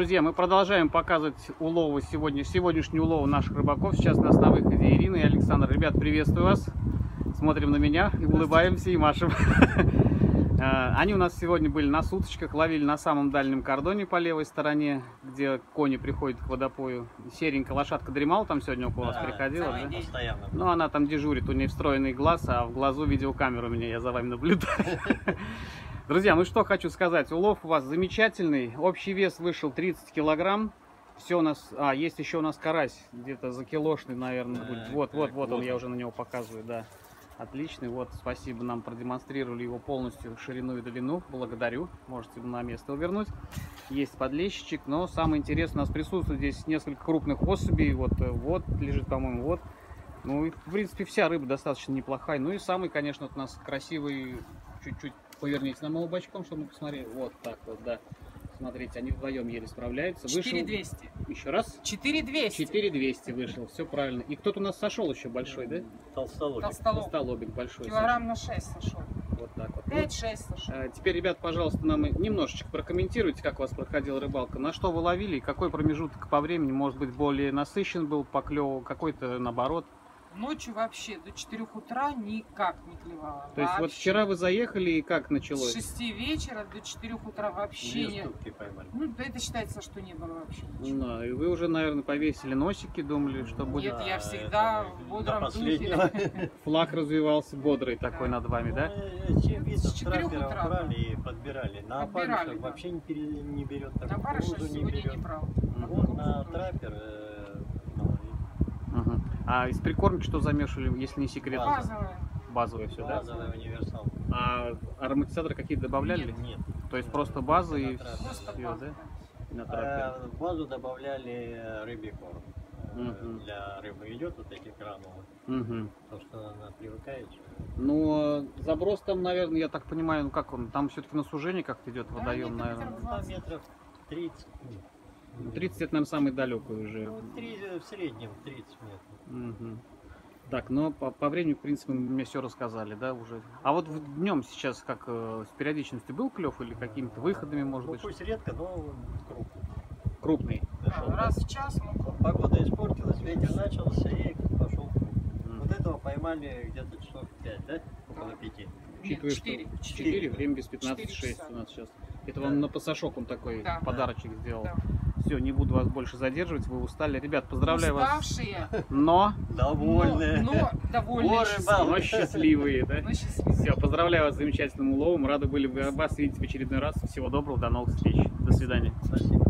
Друзья, мы продолжаем показывать уловы сегодня, сегодняшний улов наших рыбаков. Сейчас у нас на выходе Ирина и Александр. Ребят, приветствую вас. Смотрим на меня и улыбаемся и машем. А, они у нас сегодня были на суточках, ловили на самом дальнем кордоне по левой стороне, где кони приходят к водопою. Серенькая лошадка дремала там сегодня около вас приходила, да? Постоянно. Ну, она там дежурит, у нее встроенный глаз, а в глазу видеокамера у меня, я за вами наблюдаю. Друзья, ну что хочу сказать, улов у вас замечательный, общий вес вышел 30 килограмм. Все у нас, а, есть еще у нас карась, где-то за килошный, наверное, будет. Так, Вот, вот, вот он, я уже на него показываю, да. Отличный, вот, спасибо, нам продемонстрировали его полностью ширину и длину, благодарю, можете на место вернуть. Есть подлещичек, но самое интересное, у нас присутствует здесь несколько крупных особей, вот, э, вот лежит, по-моему, вот. Ну, и, в принципе, вся рыба достаточно неплохая. Ну и самый, конечно, у нас красивый, чуть-чуть поверните нам его бочком, чтобы мы посмотрели. Вот так вот, да. Смотрите, они вдвоем еле справляются. Вышел 4200. еще раз. 4200. 4200 вышел, все правильно. И кто-то у нас сошел еще большой, да? Толстолобик. Толстолоб. Столобик большой. Килограмм на 6 сошел. Вот так вот. Ну, 5-6 сошел. а, Теперь, ребят, пожалуйста, нам немножечко прокомментируйте, как у вас проходила рыбалка. На что вы ловили и какой промежуток по времени, может быть, более насыщен был по клеву, какой-то наоборот. Ночью вообще до 4 утра никак не клевало. То есть вот Вообще. вчера вы заехали и как С началось? 6 вечера до 4 утра вообще не... поймали. Ну, да это считается, что не было вообще ничего. Ну, и вы уже, наверное, повесили носики, думали, что будет Нет, я всегда это в бодром последнего. флаг развивался бодрый такой над вами, да? Ну, Семь видов С четырех трапера утра. брали и подбирали. На опарышах да. вообще не, берет. так На грузу сегодня не брал. Вот на Грузу А из прикормки что замешивали, если не секрет? Базовая. Базовое все, да? Базовый универсал. А ароматизаторы какие-то добавляли? Нет. Нет. То есть просто база и все, да? На трапе. А в базу добавляли рыбий корм. Мгм. Для рыбы идет вот такие гранулы. Мгм. То, что она привыкает. Ну, э, заброс там, наверное, я так понимаю, ну как он, там все-таки на сужение как-то идет Да, водоем, наверное. метров 30. Ну, 30 это, наверное, самый далекий уже. Ну, три, в среднем 30 метров. Мгм. Так, но по, по времени, в принципе, мне все рассказали, да, уже. А вот днем сейчас как э, с периодичностью был клев или какими-то выходами, может ну, быть, пусть редко, но крупный. крупный? Да, раз в час ну, Погода испортилась, ветер начался и пошел. Мгм. Вот этого поймали где-то часов 5, да? Около 5. нет, Учитывая, что 4. 4, время без Четыре 15-6 часа. у нас сейчас. Это Да. вам на пасашок он такой Да. подарочек сделал. Да. Все, не буду вас больше задерживать, вы устали. Ребят, поздравляю вас. Уставшие, Но, Довольные. но, но довольные. О, счастливые. но счастливые, да? Но счастливые. Все, поздравляю вас с замечательным уловом. Рады были бы вас видеть в очередной раз. Всего доброго, до новых встреч. До свидания. Спасибо.